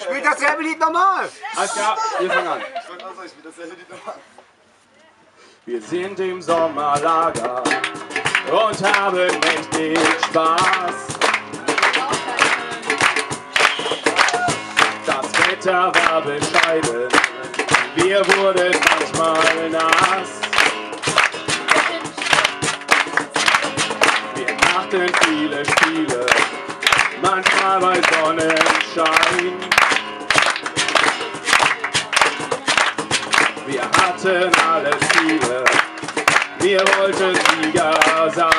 Spielt dasselbe Lied nochmal! Alles klar, wir fangen an. Ich wollte auch sagen, ich spiele dasselbe Lied nochmal. Wir sind im Sommerlager und haben mächtig Spaß. Das Wetter war bescheiden, wir wurden manchmal nass. Wir machten viele Spiele, manchmal bei Sonnenschein. Wir hatten alle Ziele, wir wollten Sieger sein.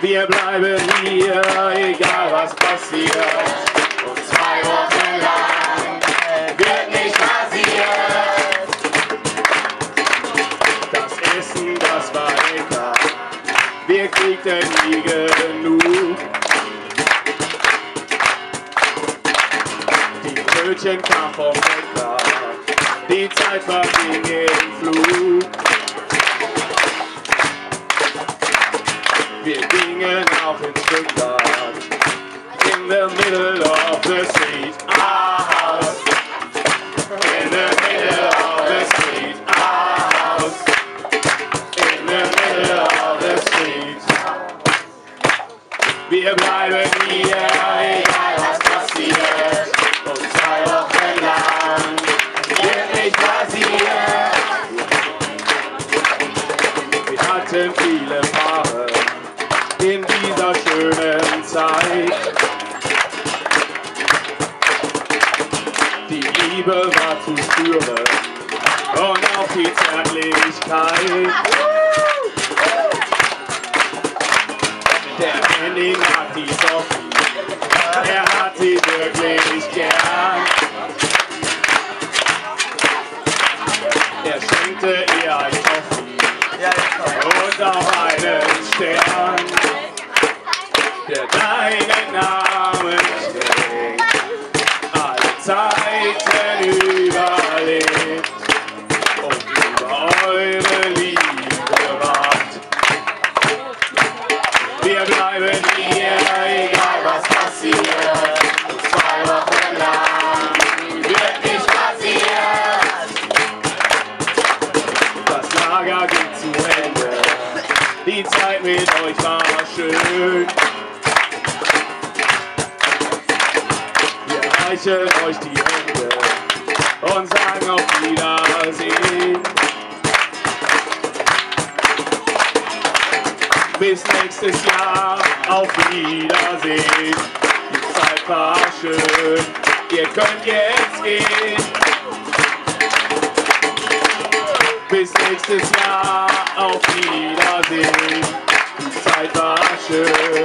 Wir bleiben hier, egal was passiert. Und zwei Wochen wir kriegten nie genug. Die Brötchen kamen vom Bäcker, die Zeit verging im Flug. Wir gingen auch ins Stuttgart, in the middle of the street. Wir bleiben hier, egal was passiert. Und zwei Wochen lang wird nicht passiert. Wir hatten viele Paare in dieser schönen Zeit. Die Liebe war zu spüren und auch die Zärtlichkeit. Henning hat die Sophie, er hat sie wirklich gern. Er schenkte ihr ein Toffee und auch einen Die Zeit mit euch war schön. Wir reichen euch die Hände und sagen auf Wiedersehen. Bis nächstes Jahr, auf Wiedersehen. Die Zeit war schön, ihr könnt jetzt gehen. Bis nächstes Jahr, auf Wiedersehen. Die Zeit war schön,